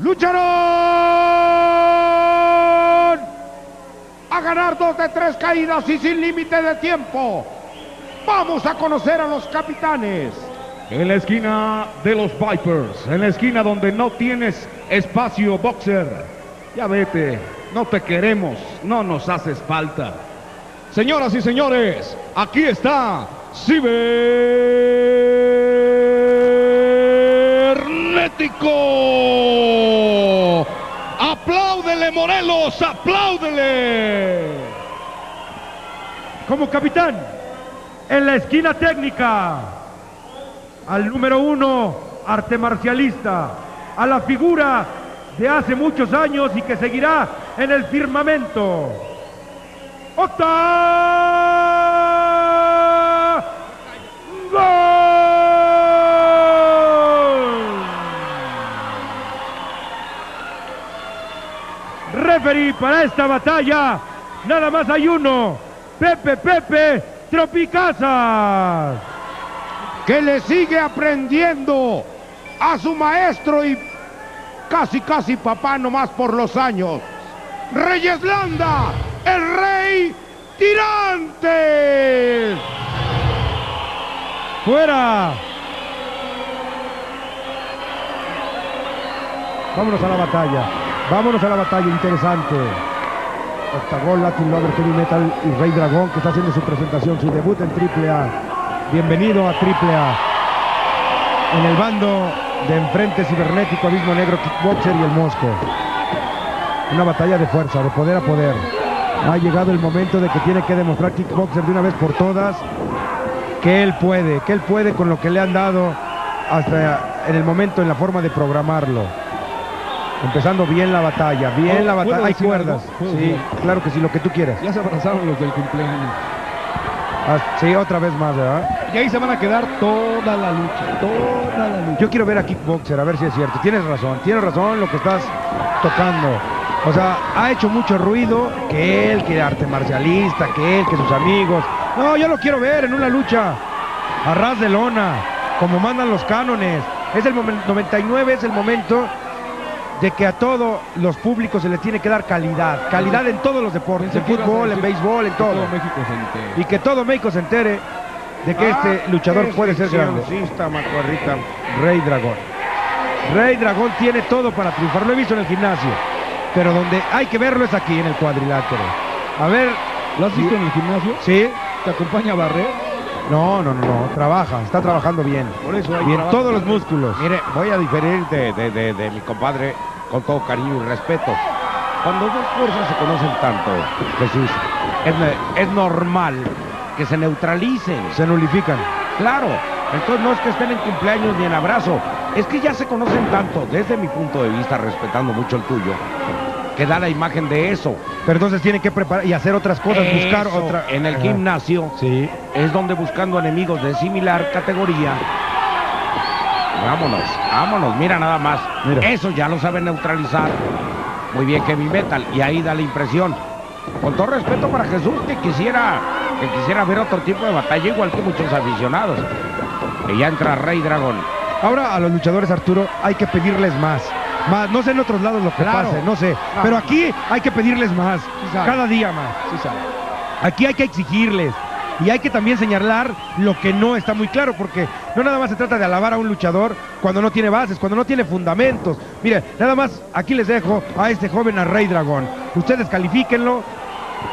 Lucharon a ganar dos de tres caídas y sin límite de tiempo. Vamos a conocer a los capitanes. En la esquina de los Vipers, en la esquina donde no tienes espacio, boxer. Ya vete, no te queremos, no nos haces falta. Señoras y señores, aquí está Cibernético. Morelos, apláudele. Como capitán, en la esquina técnica, al número uno, arte marcialista, a la figura de hace muchos años y que seguirá en el firmamento. ¡Octa! Referee para esta batalla, nada más hay uno, Pepe Pepe Tropicazas. que le sigue aprendiendo a su maestro y casi casi papá nomás por los años. Reyes Landa, el rey tirante. ¡Fuera! Vámonos a la batalla. Vámonos a la batalla interesante. Octagón, Latin Lover, Heavy Metal y Rey Dragón que está haciendo su presentación, su debut en AAA. Bienvenido a AAA. En el bando de enfrente cibernético, Abismo Negro, Kickboxer y el Mosco. Una batalla de fuerza, de poder a poder. Ha llegado el momento de que tiene que demostrar Kickboxer de una vez por todas que él puede, que él puede con lo que le han dado hasta en el momento en la forma de programarlo. Empezando bien la batalla, bien Oh, la ¿puedo batalla. Hay cuerdas. Sí, claro que sí, lo que tú quieras. Ya se abrazaron los del cumpleaños. Ah, sí, otra vez más, ¿verdad? Y ahí se van a quedar toda la lucha, toda la lucha. Yo quiero ver a Kickboxer, a ver si es cierto. Tienes razón, tienes razón lo que estás tocando. O sea, ha hecho mucho ruido que él, que arte marcialista, que él, que sus amigos. No, yo lo quiero ver en una lucha a ras de lona, como mandan los cánones. Es el momento 99 es el momento de que a todos los públicos se les tiene que dar calidad, calidad en todos los deportes, en fútbol, en béisbol, en que todo. México se entere. Y que todo México se entere de que este Ah, luchador qué puede ser grande. Rey Dragón. Rey Dragón tiene todo para triunfar. Lo he visto en el gimnasio. Pero donde hay que verlo es aquí, en el cuadrilátero. A ver. ¿Lo has visto en el gimnasio? ¿Sí? ¿Te acompaña a barrer? No, no, no, no. Trabaja. Está trabajando bien. Por eso hay Bien, trabajo. todos los músculos. Mire, voy a diferir de, de- de- de mi compadre con todo cariño y respeto. Cuando dos fuerzas se conocen tanto, Jesús, es, es normal que se neutralicen. Se nulifican. Claro, entonces no es que estén en cumpleaños ni en abrazo, es que ya se conocen tanto, desde mi punto de vista, respetando mucho el tuyo, que da la imagen de eso. Pero entonces tienen que preparar y hacer otras cosas, buscar otra. En el Ajá. gimnasio Sí. es donde buscando enemigos de similar categoría. Vámonos, vámonos, mira nada más. Mira. Eso ya lo sabe neutralizar. Muy bien, Heavy Metal. Y ahí da la impresión. Con todo respeto para Jesús, que quisiera, que quisiera ver otro tipo de batalla, igual que muchos aficionados. Y ya entra Rey Dragón. Ahora a los luchadores, Arturo, hay que pedirles más. Más, no sé en otros lados lo que Claro. pase, no sé. Pero aquí hay que pedirles más. Cada día más. Sí. Aquí hay que exigirles. Y hay que también señalar lo que no está muy claro, porque no nada más se trata de alabar a un luchador cuando no tiene bases, cuando no tiene fundamentos. Mire, nada más aquí les dejo a este joven a Rey Dragón. Ustedes califíquenlo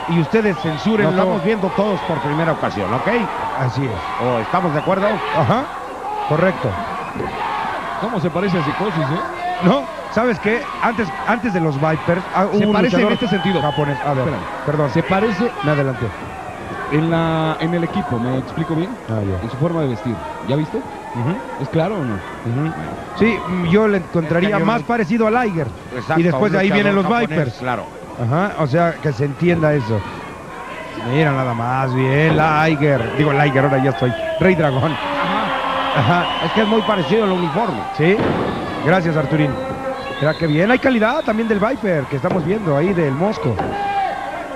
y ustedes Lo censúrenlo. estamos viendo todos por primera ocasión, ¿ok? Así es. ¿O estamos de acuerdo? Ajá. Correcto. ¿Cómo se parece a Psicosis, eh? ¿No? ¿Sabes qué? Antes, antes de los Vipers, ah, hubo Se un parece en luchador este sentido. japonés. A ver, Espérame. perdón. Se parece Me adelanté. En, la, en el equipo, ¿me explico bien? Ah, ya. En su forma de vestir. ¿Ya viste? Ujú, ¿Es claro o no? Sí, yo le encontraría Es que yo más parecido a Liger. Exacto, y después de ahí vienen los japonés, Vipers. Claro. Ajá, o sea, que se entienda eso. Mira nada más, bien, Liger. Digo, Liger, ahora ya estoy. Rey Dragón. Ajá, Es que es muy parecido al uniforme. sí. Gracias, Arturín. Mira que bien. Hay calidad también del Viper que estamos viendo ahí del Mosco.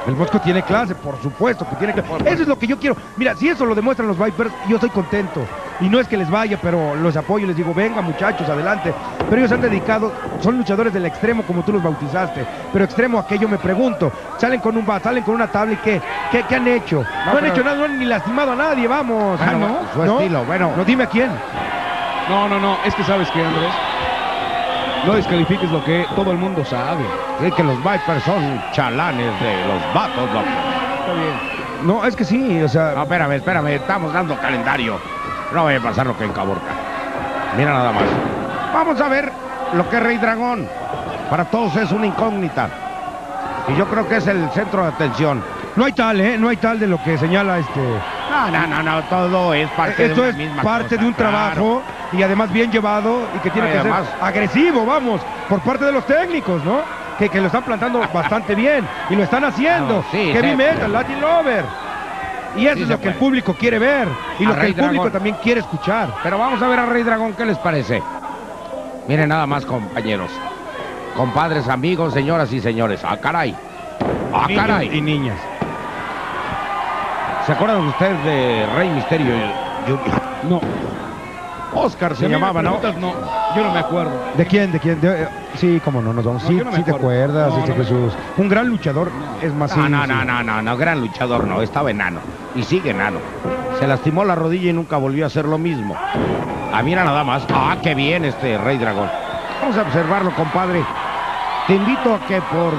El Mosco tiene clase, por supuesto que tiene clase. Eso es lo que yo quiero. Mira, si eso lo demuestran los Vipers, yo estoy contento. Y no es que les vaya, pero los apoyo les digo, venga muchachos, adelante. Pero ellos han dedicado, son luchadores del extremo como tú los bautizaste. Pero extremo a qué yo me pregunto. Salen con un bat, salen con una tabla y qué, qué, qué han hecho. No, han pero- hecho nada, no han ni lastimado a nadie, vamos. Bueno, Ah, su estilo, bueno. No, dime a quién. No, no, no, es que sabes que Andrés, no descalifiques lo que todo el mundo sabe. Sí, que los Vipers son chalanes de los vatos, loco. Está bien. No, es que sí, o sea, No, espérame, espérame, estamos dando calendario. No vaya a pasar lo que en Caborca. Mira nada más. Vamos a ver lo que es Rey Dragón. Para todos es una incógnita. Y yo creo que es el centro de atención. no hay tal, ¿eh? No hay tal de lo que señala este. No, no, no, no, todo es parte Esto de es una misma parte cosa, de un claro. trabajo y además bien llevado y que tiene que además- ser agresivo, vamos, por parte de los técnicos, ¿no? Que, que lo están plantando bastante bien y lo están haciendo. No, sí, Heavy sí. metal, Latin Lover. Y eso Sí es lo que el público quiere ver y A lo que el público también quiere escuchar. Pero vamos a ver a Rey Dragón, ¿qué les parece? Miren nada más, compañeros. Compadres, amigos, señoras y señores. ¡Ah, caray! ¡Ah, Niños caray! Y niñas. ¿Se acuerdan ustedes de Rey Misterio Junior? No. Oscar se llamaba, ¿no? no, yo no me acuerdo. ¿De quién? ¿De quién? De- eh, sí, cómo no, nos vamos. No, sí, no sí te acuerdas, este Jesús. Un gran luchador, es más No, no, no, no, no, no, gran luchador no, estaba enano. Y sigue enano. Se lastimó la rodilla y nunca volvió a hacer lo mismo. Ah, mira nada más. Ah, qué bien este Rey Dragón. Vamos a observarlo, compadre. Te invito a que por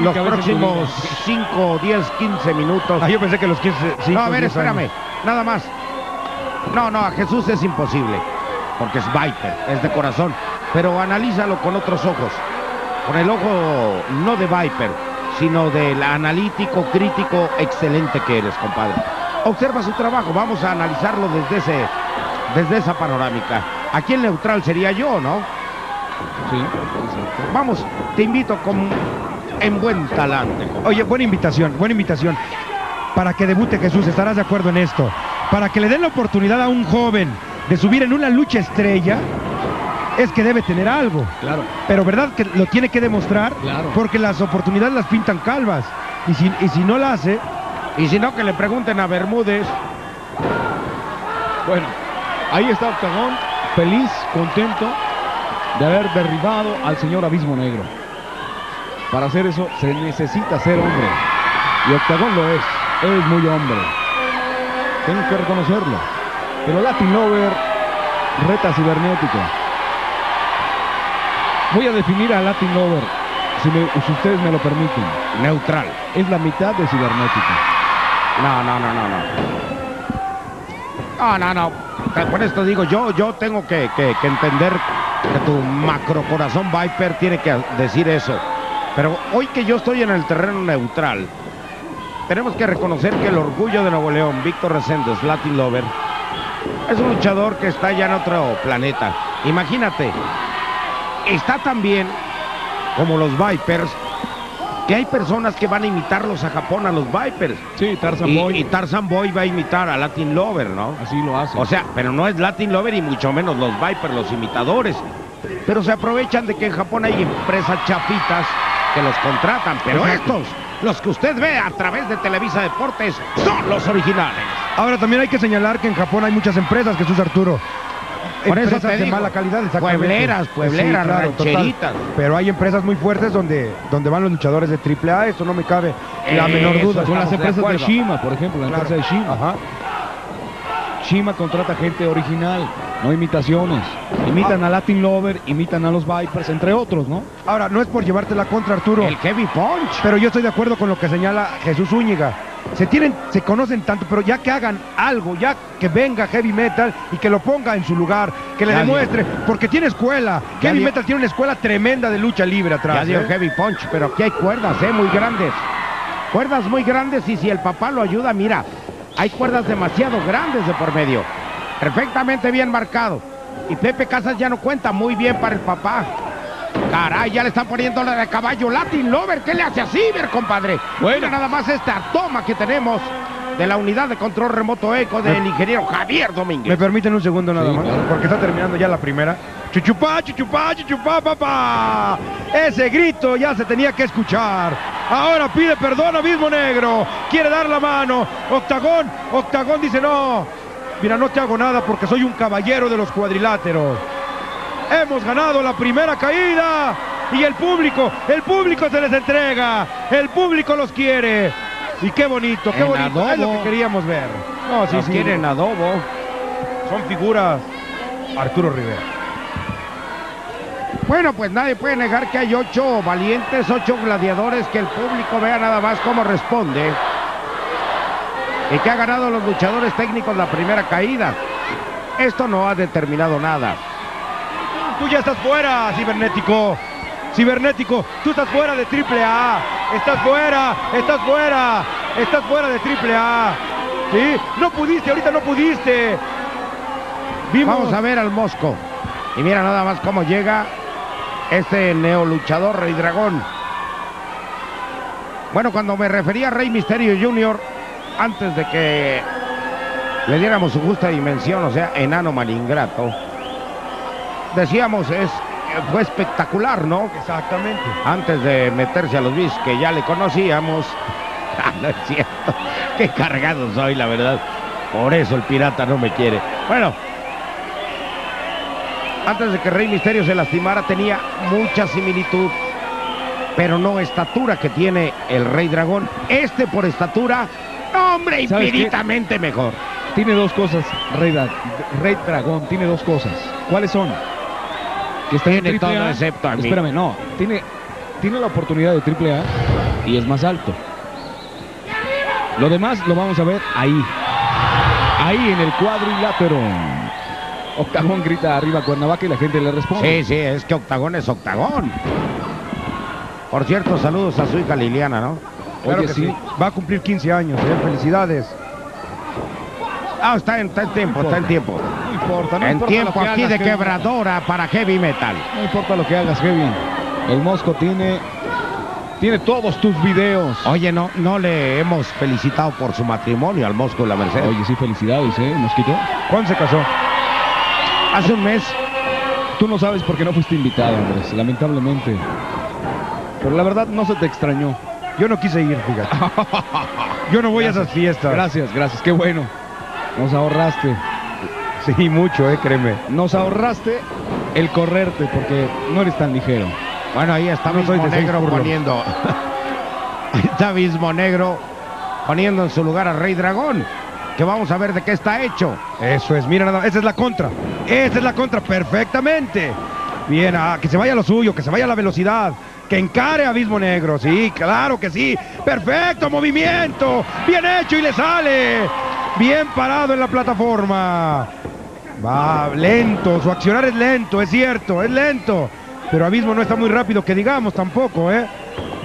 los próximos vida. 5, 10, 15 minutos. Ah, yo pensé que los 15. cinco, no, a ver, 10 espérame. años. Nada más. No, no, a Jesús es imposible. Porque es Viper, es de corazón. Pero analízalo con otros ojos. Con el ojo no de Viper, sino del analítico, crítico, excelente que eres, compadre. Observa su trabajo, vamos a analizarlo desde, ese, desde esa panorámica. Aquí el neutral sería yo, ¿no? Sí, exacto. Vamos, te invito con, en buen talante. compadre. Oye, buena invitación, buena invitación. Para que debute Jesús, estarás de acuerdo en esto. Para que le den la oportunidad a un joven de subir en una lucha estrella, es que debe tener algo. Claro. Pero verdad que lo tiene que demostrar, Claro. porque las oportunidades las pintan calvas. Y si, y si no la hace, Y si no, que le pregunten a Bermúdez. Bueno, ahí está Octagón, feliz, contento de haber derribado al señor Abismo Negro. Para hacer eso se necesita ser hombre. Y Octagón lo es. Es muy hombre. Tengo que reconocerlo. Pero Latin Lover reta cibernético. Voy a definir a Latin Lover, si, me- si ustedes me lo permiten. Neutral. Es la mitad de cibernético. No, no, no, no, no. No, no, no. Por esto digo, yo, yo tengo que, que- que entender que tu macro corazón Viper tiene que decir eso. Pero hoy que yo estoy en el terreno neutral, tenemos que reconocer que el orgullo de Nuevo León, Víctor Reséndez, Latin Lover, es un luchador que está ya en otro planeta. Imagínate, está tan bien como los Vipers, que hay personas que van a imitarlos a Japón, a los Vipers. Sí, Tarzan Y, Boy. y Tarzan Boy va a imitar a Latin Lover, ¿no? Así lo hace. O sea, pero no es Latin Lover y mucho menos los Vipers, los imitadores. Pero se aprovechan de que en Japón hay empresas chapitas que los contratan. Pero Exacto. estos, los que usted ve a través de Televisa Deportes, son los originales. ahora también hay que señalar que en Japón hay muchas empresas, Jesús Arturo. Por eso te de digo, mala calidad, puebleras, puebleras, total. rancheritas. Pero hay empresas muy fuertes donde, donde van los luchadores de AAA, eso no me cabe la menor duda. Con las de empresas de. Shima, por ejemplo, la Claro. empresa de Shima. Ajá. Shima contrata gente original, no imitaciones. Imitan a Latin Lover, imitan a los Vipers, entre otros, ¿no? Ahora, no es por llevártela contra Arturo, El Heavy Punch. pero yo estoy de acuerdo con lo que señala Jesús Úñiga. Se tienen, se conocen tanto, pero ya que hagan algo, ya que venga Heavy Metal y que lo ponga en su lugar, que le Ya demuestre, porque tiene escuela. Ya Heavy Metal tiene una escuela tremenda de lucha libre Ya atrás. dio ¿eh? Heavy Punch, pero aquí hay cuerdas, ¿eh? Muy grandes. Cuerdas muy grandes y si el papá lo ayuda, mira, hay cuerdas demasiado grandes de por medio. Perfectamente bien marcado. Y Pepe Casas ya no cuenta muy bien para el papá. Caray, ya le están poniendo la de caballo Latin Lover. ¿Qué le hace así, ver, compadre? Bueno. Mira nada más esta toma que tenemos de la unidad de control remoto eco del Me- ingeniero Javier ¿Me Domínguez. permiten un segundo nada Sí, más? claro. Porque está terminando ya la primera. Chuchupá, chuchupá, chuchupá, papá. Ese grito ya se tenía que escuchar. Ahora pide perdón a Mismo Negro. Quiere dar la mano. Octagón. Octagón dice no. Mira, no te hago nada porque soy un caballero de los cuadriláteros. Hemos ganado la primera caída. Y el público, el público se les entrega. El público los quiere. Y qué bonito, qué En bonito. Es lo adobo. que queríamos ver. No, sí, Nos sí. quieren adobo. Son figuras. Arturo Rivera. Bueno, pues nadie puede negar que hay ocho valientes, ocho gladiadores, que el público vea nada más cómo responde. Y que ha ganado los luchadores técnicos la primera caída. Esto no ha determinado nada. Tú ya estás fuera, cibernético. Cibernético, tú estás fuera de triple A. Estás fuera, estás fuera, estás fuera de triple A. ¿Sí? No pudiste, ahorita no pudiste. Vimos Vamos a ver al Mosco. Y mira nada más cómo llega este neoluchador Rey Dragón. Bueno, cuando me refería a Rey Misterio Jr., antes de que le diéramos su justa dimensión, o sea, enano malingrato, decíamos, es, fue espectacular, ¿no? Exactamente. Antes de meterse a los bis que ya le conocíamos. Ah, no es cierto. Qué cargado soy, la verdad. Por eso el pirata no me quiere. Bueno, antes de que Rey Misterio se lastimara, tenía mucha similitud, pero no estatura que tiene el Rey Dragón. Este por estatura, hombre, infinitamente mejor. Tiene dos cosas, Rey, Rey Dragón, tiene dos cosas. ¿Cuáles son? Que está en triple todo excepto a mí. Espérame, no. Tiene, tiene la oportunidad de triple A y es más alto. Lo demás lo vamos a ver ahí. Ahí en el cuadrilátero. Octagón grita arriba Cuernavaca y la gente le responde. Sí, sí, es que octagón es octagón. Por cierto, saludos a su hija Liliana, ¿no? Claro Oye, que sí. sí. Va a cumplir 15 años, ¿eh? Felicidades. Ah, está en, está en tiempo, está en tiempo. No importa, no En importa tiempo aquí hagas, de quebradora para heavy metal. No importa lo que hagas, Kevin. El Mosco tiene tiene todos tus videos. Oye, no, no le hemos felicitado por su matrimonio al Mosco y la Mercedes. Oye, sí, felicidades, ¿eh, Mosquito? ¿Cuándo se casó? Hace un mes, Tú no sabes por qué no fuiste invitado, Andrés, lamentablemente. Pero la verdad no se te extrañó. Yo no quise ir, fíjate. Yo no voy a esas fiestas. Gracias, gracias, qué bueno. Nos ahorraste. Sí, mucho, eh, créeme. Nos ahorraste el correrte porque no eres tan ligero. bueno, ahí está No soy Mismo de seis Negro poniendo. ahí está Mismo Negro poniendo en su lugar al Rey Dragón. Que vamos a ver de qué está hecho. Eso es, mira nada, esa es la contra. Esa es la contra, perfectamente. Bien, ah, que se vaya lo suyo, que se vaya la velocidad. Que encare Abismo Negro, sí, claro que sí. Perfecto, movimiento. Bien hecho y le sale. Bien parado en la plataforma. Va lento, su accionar es lento, es cierto, es lento. Pero Abismo no está muy rápido, que digamos tampoco, ¿eh?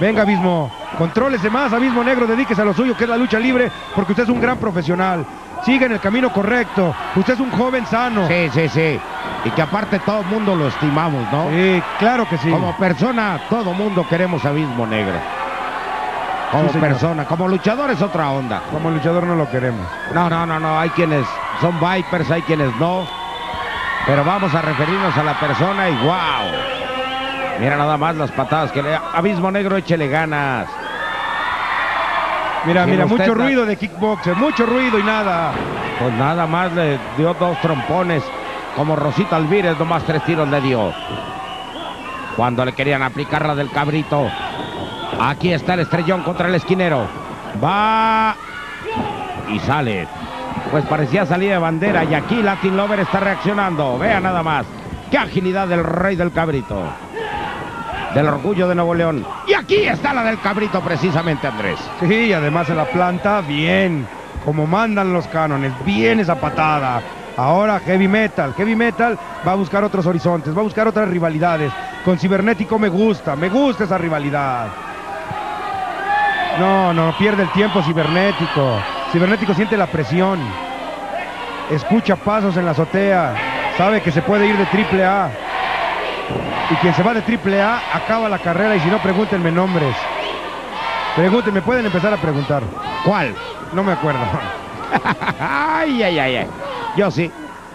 Venga, Abismo, contrólese más, Abismo Negro, dedíquese a lo suyo, que es la lucha libre, porque usted es un gran profesional. Siga en el camino correcto. Usted es un joven sano. Sí, sí, sí. Y que aparte todo el mundo lo estimamos, ¿no? Sí, claro que sí. Como persona, todo mundo queremos a Mismo Negro. Como Sí, persona, como luchador es otra onda. Como luchador no lo queremos. No, no, no, no, hay quienes son Vipers, hay quienes no. Pero vamos a referirnos a la persona y wow. Mira nada más las patadas que le da. Abismo Negro, échele ganas. Mira, mira, mucho ruido de kickboxer, mucho ruido y nada. Pues nada más le dio dos trompones. Como Rosita Alvírez, nomás tres tiros le dio. Cuando le querían aplicar la del cabrito. Aquí está el estrellón contra el esquinero. Va y sale. Pues parecía salir de bandera y aquí Latin Lover está reaccionando. Vea nada más. Qué agilidad del rey del cabrito. Del orgullo de Nuevo León. Aquí está la del cabrito precisamente, Andrés. Sí, y además en la planta, bien. Como mandan los cánones, bien esa patada. Ahora Heavy Metal. Heavy Metal va a buscar otros horizontes, va a buscar otras rivalidades. Con Cibernético me gusta, me gusta esa rivalidad. No, no, pierde el tiempo Cibernético. Cibernético siente la presión. Escucha pasos en la azotea. Sabe que se puede ir de triple A. Y quien se va de triple A acaba la carrera y si no, pregúntenme nombres. Pregúntenme, pueden empezar a preguntar. ¿Cuál? No me acuerdo. ay, ay, ay, ay. Yo sí.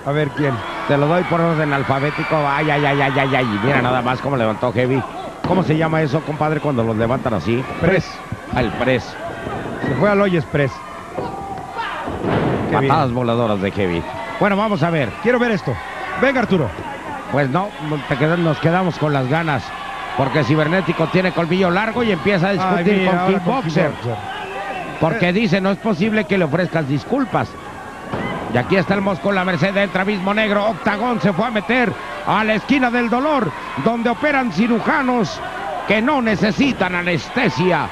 A ver quién. Te lo doy por orden alfabético. Ay, ay, ay, ay, ay, ay. Mira nada más cómo levantó Heavy. ¿Cómo se llama eso, compadre, cuando los levantan así? Press. Al press. Se fue al Hoy bien. Patadas voladoras de Heavy. Bueno, vamos a ver. Quiero ver esto. Venga, Arturo. Pues no, nos quedamos con las ganas. Porque Cibernético tiene colmillo largo y empieza a Ay, discutir mira, con Kickboxer. Kickboxer. Porque dice, no es posible que le ofrezcas disculpas. Y aquí está el Mosco, la Merced, entra mismo negro. Octagón se fue a meter a la esquina del dolor, donde operan cirujanos que no necesitan anestesia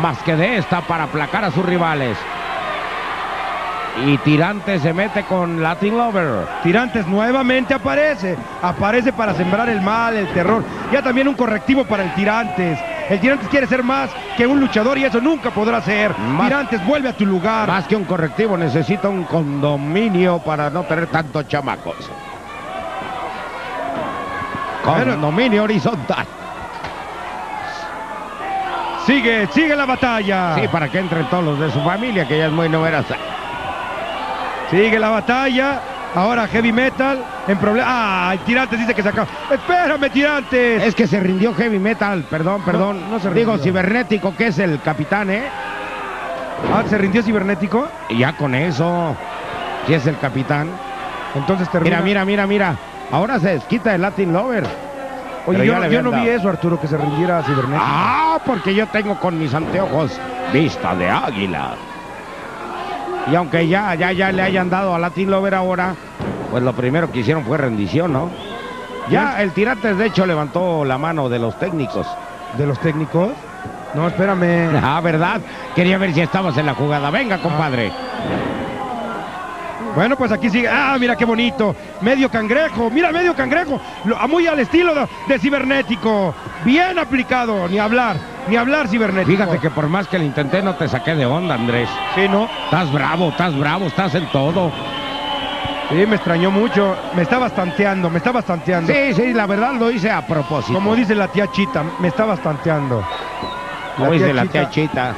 más que de esta para aplacar a sus rivales. Y Tirante se mete con Latin Lover. Tirantes nuevamente aparece. Aparece para sembrar el mal, el terror. Ya también un correctivo para el Tirantes. El Tirantes quiere ser más que un luchador y eso nunca podrá ser. Más- Tirantes, vuelve a tu lugar. Más que un correctivo, necesita un condominio para no tener tantos chamacos. Condominio horizontal. Sigue, sigue la batalla. Sí, para que entren todos los de su familia, que ya es muy numerosa. Sigue la batalla. Ahora Heavy Metal en problema. Ah, el Tirantes dice que se acaba. Espérame, Tirantes. Es que se rindió Heavy Metal, perdón, perdón. no se Digo, rindió. cibernético, que es el capitán, ¿eh? Ah, se rindió cibernético. Y ya con eso, si es el capitán. Entonces termina. Mira, mira, mira, mira. Ahora se desquita el Latin Lover. Oye, yo, yo no vi eso, Arturo, que se rindiera cibernético. Ah, porque yo tengo con mis anteojos vista de águila. Y aunque ya, ya, ya le hayan dado a Latin Lover ahora, pues lo primero que hicieron fue rendición, ¿no? Ya el Tirantes de hecho levantó la mano de los técnicos. ¿De los técnicos? No, espérame. Ah, ¿verdad? Quería ver si estabas en la jugada. Venga, compadre. Bueno, pues aquí sigue. Ah, mira qué bonito. Medio cangrejo. Mira, medio cangrejo. Lo- ah, muy al estilo de, de cibernético. Bien aplicado. Ni hablar. Ni hablar cibernético. Fíjate que por más que lo intenté no te saqué de onda, Andrés. Sí, ¿no? Estás bravo, estás bravo, estás en todo. Sí, me extrañó mucho. Me estabas tanteando. Me estabas tanteando. Sí, sí, la verdad lo hice a propósito. Como dice la tía Chita, me estabas tanteando. Como dice la tía Chita,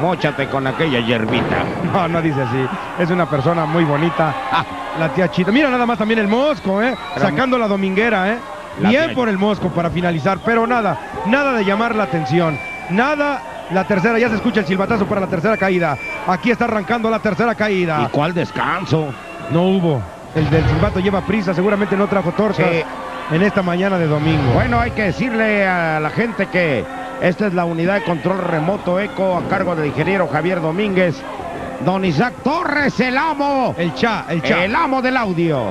móchate con aquella hierbita. No, no dice así. Es una persona muy bonita. Ah, La tía Chita. Mira nada más también el Mosco, ¿eh? Pero- Sacando la dominguera, ¿eh? Bien por el Mosco para finalizar, pero nada, nada de llamar la atención. Nada, la tercera, ya se escucha el silbatazo para la tercera caída. Aquí está arrancando la tercera ¿Y caída. cuál descanso? No hubo. El del silbato lleva prisa, seguramente no trajo tortas Sí. en esta mañana de domingo. Bueno, hay que decirle a la gente que esta es la unidad de control remoto ECO a cargo del ingeniero Javier Domínguez. Don Isaac Torres, el amo. El cha, el cha. El amo del audio.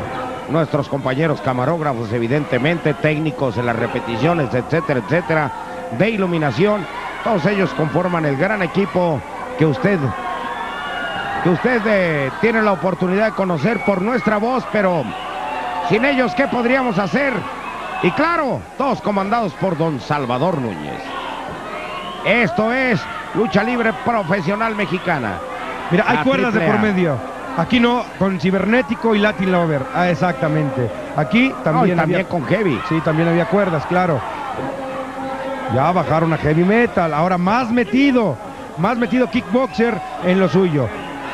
Nuestros compañeros camarógrafos, evidentemente, técnicos en las repeticiones, etcétera, etcétera, de iluminación. Todos ellos conforman el gran equipo que usted, que usted eh, tiene la oportunidad de conocer por nuestra voz, pero sin ellos, ¿qué podríamos hacer? Y claro, todos comandados por don Salvador Núñez. Esto es lucha libre profesional mexicana. Mira, hay cuerdas de por medio. Aquí no, con cibernético y Latin Lover. Ah, exactamente. Aquí también, también había, con Heavy. sí, también había cuerdas, claro. Ya bajaron a heavy metal. Ahora más metido, más metido kickboxer en lo suyo,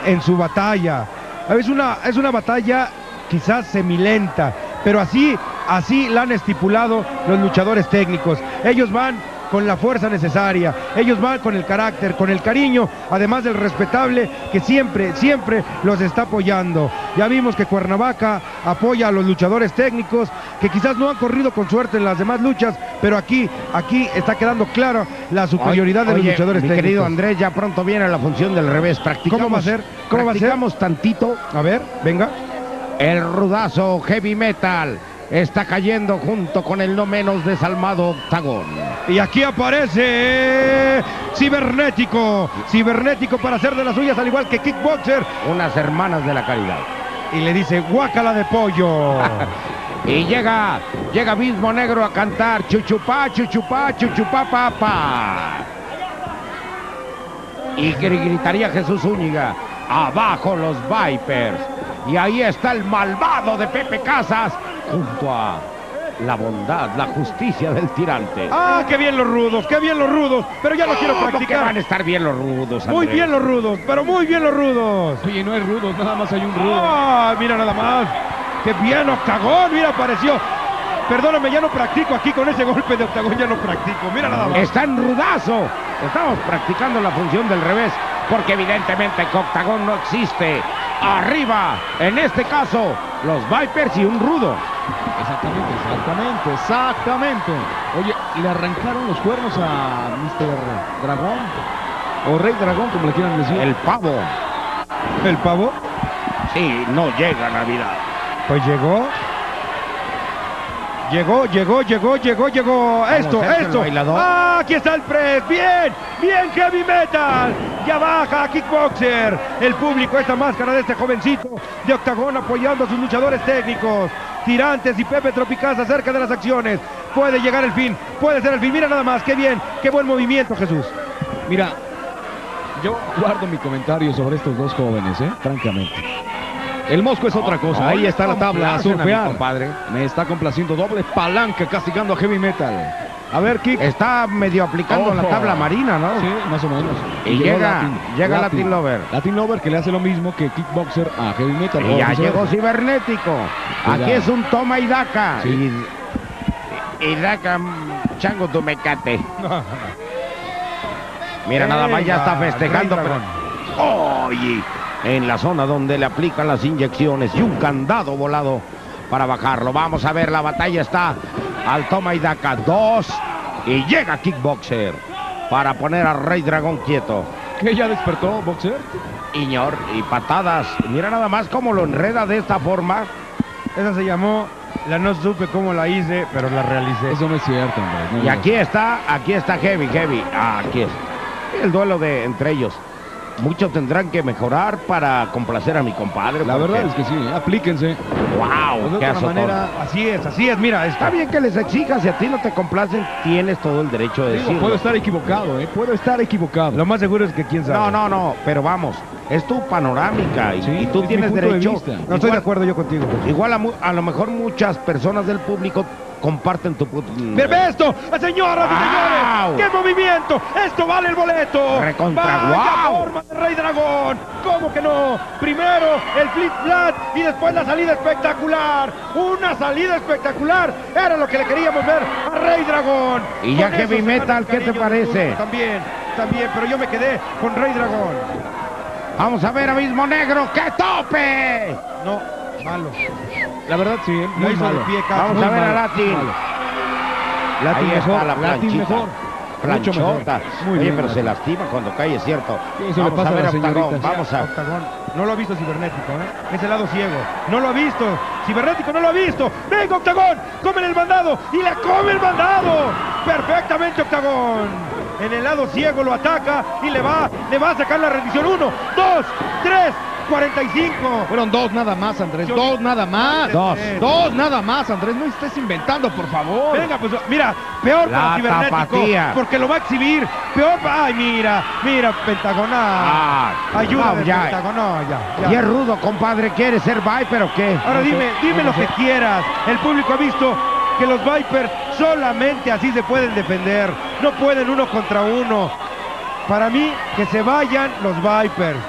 en su batalla. Es una, es una batalla quizás semilenta, pero así, así la han estipulado los luchadores técnicos. Ellos van con la fuerza necesaria, ellos van con el carácter, con el cariño, además del respetable que siempre, siempre los está apoyando. Ya vimos que Cuernavaca apoya a los luchadores técnicos, que quizás no han corrido con suerte en las demás luchas, pero aquí, aquí está quedando clara la superioridad de los Oye, luchadores mi técnicos. querido Andrés, ya pronto viene la función del revés. Practicamos, ¿Cómo va a ser? ¿Cómo va a ser? tantito. A ver, venga. El rudazo heavy metal está cayendo junto con el no menos desalmado octagón. Y aquí aparece Cibernético. Cibernético para hacer de las suyas, al igual que Kickboxer. Unas hermanas de la caridad. Y le dice, guácala de pollo. Y llega, llega Mismo Negro a cantar chuchupá, chuchupá, chuchupá, papá. Y gri- gritaría Jesús Zúñiga, abajo los Vipers. Y ahí está el malvado de Pepe Casas junto a la bondad, la justicia del tirante. ah, qué bien los rudos, qué bien los rudos. Pero ya no quiero ¿Cómo que practicar. van a estar bien los rudos, Muy bien los rudos, pero muy bien los rudos. Oye, no hay rudos, nada más hay un rudo. Ah, mira nada más. Qué bien, Octagón, mira, apareció. Perdóname, ya no practico aquí con ese golpe de octagón, ya no practico. Mira nada más. Está en rudazo. Estamos practicando la función del revés, porque evidentemente que octagón no existe. Arriba, en este caso, los Vipers y un rudo. Exactamente, exactamente, exactamente. Oye, le arrancaron los cuernos a Mr. Dragón. O Rey Dragón, como le quieran decir. El pavo. ¿El pavo? Sí, no llega Navidad. Pues llegó. Llegó, llegó, llegó, llegó, llegó. Esto, esto. Ah, aquí está el press. Bien, bien, heavy metal. Ya baja Kickboxer. El público, esta máscara de este jovencito de octagón apoyando a sus luchadores técnicos. Tirantes y Pepe Tropicasa cerca de las acciones. Puede llegar el fin, puede ser el fin. Mira nada más, qué bien, qué buen movimiento, Jesús. Mira, yo guardo mi comentario sobre estos dos jóvenes, ¿eh? francamente. El Mosco es otra cosa. no, Ahí está la tabla a surfear. compadre. Me está complaciendo doble palanca castigando a Heavy Metal. A ver, Kick. Está medio aplicando la tabla marina, ¿no? Sí, más o menos. Y llega- llega Latin Lover. Latin Lover que le hace lo mismo que Kickboxer a Heavy Metal. Y ya llegó cibernético. Aquí es un toma y daca. Sí. Y, y daca, mm, chango tu mecate. Mira, nada más ya está festejando. Pero- Oye, en la zona donde le aplican las inyecciones y un candado volado para bajarlo. Vamos a ver, la batalla está al toma y daca. Dos. Y llega Kickboxer para poner a Rey Dragón quieto. ¿Qué ya despertó, Boxer? Iñor y patadas. Mira nada más cómo lo enreda de esta forma. Esa se llamó, la no supe cómo la hice, pero la realicé. Eso no es cierto, hombre. no, Y aquí está, aquí está Heavy, Heavy. Ah, aquí es. El duelo de entre ellos. Muchos tendrán que mejorar para complacer a mi compadre. La porque- verdad es que sí, aplíquense. ¡Wow! de qué otra manera, Así es, así es, mira, Está bien que les exijas, si a ti no te complacen, tienes todo el derecho de decirlo. puedo estar equivocado, ¿eh? Puedo estar equivocado. Lo más seguro es que quién sabe. No, no, no, pero vamos, es tu panorámica y, Sí, y tú tienes de derecho. No estoy de acuerdo yo contigo. Igual a, lo mejor muchas personas del público comparten tu... pu- ¡Ve esto! ¡Señoras y señores! ¡Qué movimiento! ¡Esto vale el boleto! Recontra ¡Vaya guau! forma de Rey Dragón! ¿Cómo que no? Primero el flip flat y después la salida espectacular. ¡Una salida espectacular! Era lo que le queríamos ver a Rey Dragón. Y ya Con Heavy Metal, ¿qué te parece? También, también, pero yo me quedé con Rey Dragón. Vamos a ver, Abismo Negro, ¡que tope! No, malo. La verdad sí, ¿eh? Muy de malo. pie. Vamos Muy a ver a malo, Latin. muy malo. Latin Ahí mejor, está la Latin mejor. Planchota. Muy bien, pero Latin. se lastima cuando cae, es cierto. Sí, Vamos a a ver las Octagón, vamos a... Octagón. No lo ha visto Cibernético, ¿eh? Ese lado ciego. No lo ha visto. Cibernético no lo ha visto. ¡Venga, Octagón! ¡Come el mandado! ¡Y le come el mandado! Perfectamente, Octagón. En el lado ciego lo ataca y le va, le va a sacar la rendición. Uno, dos, tres, 45. Fueron dos nada más, Andrés. Yo- Dos nada más. Dos. Dos nada más, Andrés. No estés inventando, por favor. Venga, pues mira, peor La para Cibernético. tapatía. Porque lo va a exhibir. Peor para. Ay, mira, mira, Pentagonal. Ah, Ayuda no, ya. Pentagonal, ya, ya. Y es rudo, compadre, ¿quiere ser Viper o qué? Ahora No dime, dime no lo que quieras. El público ha visto que los Vipers solamente así se pueden defender. No pueden uno contra uno. Para mí, que se vayan los Vipers.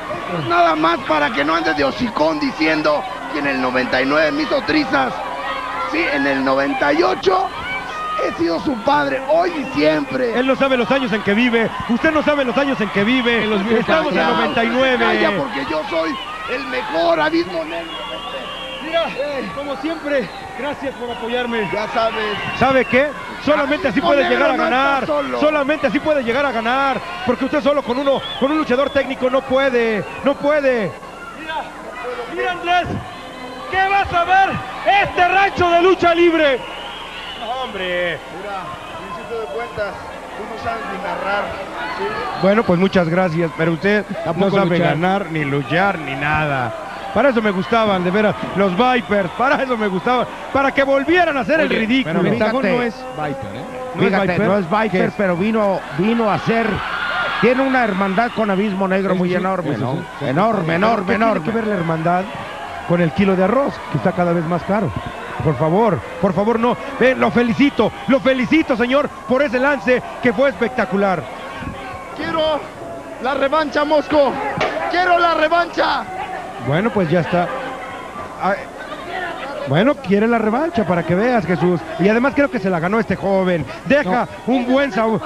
Nada más para que no andes de hocicón diciendo que en el 99 me hizo trizas. Sí, en el 98 he sido su padre, hoy y siempre. Él no sabe los años en que vive. Usted no sabe los años en que vive. Los Estamos en Calla, 99. Calla porque yo soy el mejor abismo negro. Mira, como siempre, gracias por apoyarme. Ya sabes. ¿Sabe qué? Solamente así puede llegar a ganar. Solamente así puede llegar a ganar. Porque usted solo con uno, con un luchador técnico no puede. No puede. Mira, mira Andrés. ¿Qué vas a ver? Este rancho de lucha libre. No, hombre. Mira, principio de cuentas, tú no sabes ni narrar. ¿sí? Bueno, pues muchas gracias, pero usted no Tampoco sabe luchar. ganar, ni luchar, ni nada. Para eso me gustaban, de veras, los Vipers, para eso me gustaban, para que volvieran a hacer el ridículo. Pero no es Viper, ¿eh? ¿No es Viper? no es Viper, pero vino, vino a ser... Tiene una hermandad con Abismo Negro muy sí, enorme, eso ¿no? sí, sí. Enorme, enorme, ¿Qué tiene enorme. que ver la hermandad con el kilo de arroz, que está cada vez más caro? Por favor, por favor, no. Ven, lo felicito, lo felicito, señor, por ese lance que fue espectacular. Quiero la revancha, Mosco. Quiero la revancha. Bueno, pues ya está. Ah, Bueno, quiere la revancha para que veas, Jesús. Y además creo que se la ganó este joven. Deja un buen sabor.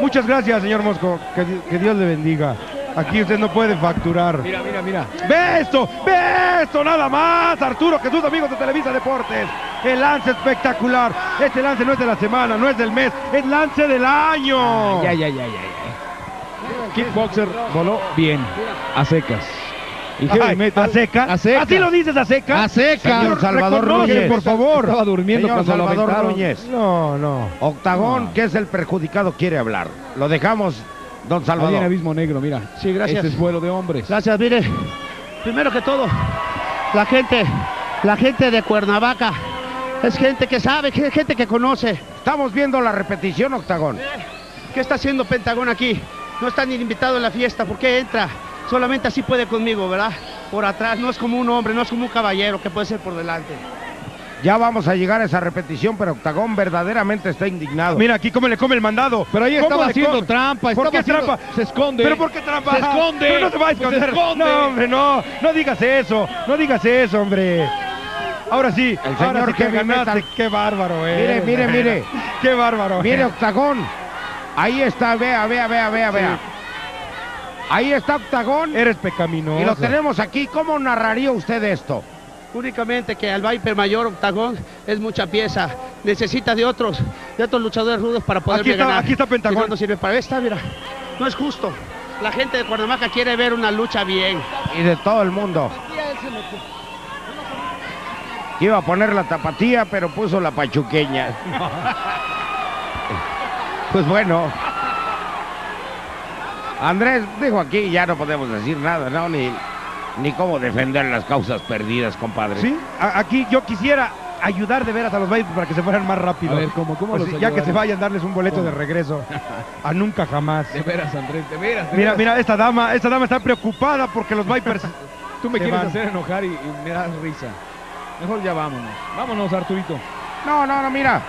Muchas gracias, señor Mosco. Que, que Dios le bendiga. Aquí usted no puede facturar. Mira, mira, mira. ¡Ve esto! ¡Ve esto! Nada más, Arturo Jesús, amigos de Televisa Deportes. El lance espectacular. Este lance no es de la semana, no es del mes, es lance del año. Ya, ya, ya, ya. ya. Kickboxer voló bien, a secas. Y heavy Ay, metal, ¿A seca? A secas. ¿Así lo dices, a seca? A secas. Señor Salvador Núñez. por favor. Estaba durmiendo Señor cuando Salvador. Núñez. No, no. Octagón, que es el perjudicado, quiere hablar. Lo dejamos, don Ahí viene Salvador. Abismo Negro, mira. Sí, gracias. Este es vuelo de hombres. Gracias, mire. Primero que todo, la gente, la gente de Cuernavaca es gente que sabe, que- gente que conoce. Estamos viendo la repetición, Octagón. ¿Qué está haciendo Pentagón aquí? No está ni invitado en la fiesta. ¿Por qué entra? Solamente así puede conmigo, ¿verdad? Por atrás. No es como un hombre, no es como un caballero que puede ser por delante. Ya vamos a llegar a esa repetición, pero Octagón verdaderamente está indignado. Mira aquí cómo le come el mandado. Pero ahí ¿Cómo estaba haciendo come? trampa. ¿Por estaba qué haciendo- trampa? Se esconde. ¿Pero por qué trampa? Se esconde. Pero no se va a Pues se esconder. esconde. No, hombre, no. No digas eso. No digas eso, hombre. Ahora sí. El ahora señor sí que ganaste. Metal. Qué bárbaro, eh. Mire, mire, mire. Qué bárbaro. Mire. Octagón. Ahí está, vea, vea, vea, vea, vea. Ahí está Octagón. Eres pecaminoso. Y lo tenemos aquí. ¿Cómo narraría usted esto? Únicamente que al Viper Mayor Octagón es mucha pieza. Necesita de otros, de otros luchadores rudos para poder Aquí está- ganar. aquí está Pentagón. No sirve para esta, mira. No es justo. La gente de Cuernavaca quiere ver una lucha bien. Y de todo el mundo. Iba a poner la tapatía, pero puso la pachuqueña. pues bueno. Andrés dijo aquí, ya no podemos decir nada, ¿no? Ni, ni cómo defender las causas perdidas, compadre. Sí, a- aquí yo quisiera ayudar de veras a los Vipers para que se fueran más rápido. A ver, ¿cómo- cómo Pues los ya que se vayan, darles un boleto ¿Cómo? de regreso. A nunca jamás. De veras, Andrés, de veras. de Mira, veras. mira, esta dama, esta dama está preocupada porque los Vipers. Tú me se quieres van. hacer enojar y, y me das risa. Mejor ya vámonos. Vámonos, Arturito. No, no, no, mira.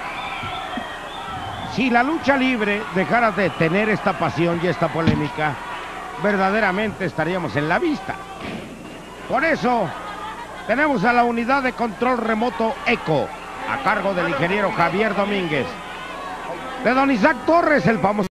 Si la lucha libre dejara de tener esta pasión y esta polémica, verdaderamente estaríamos en la vista. Por eso, tenemos a la unidad de control remoto ECO, a cargo del ingeniero Javier Domínguez. De don Isaac Torres, el famoso...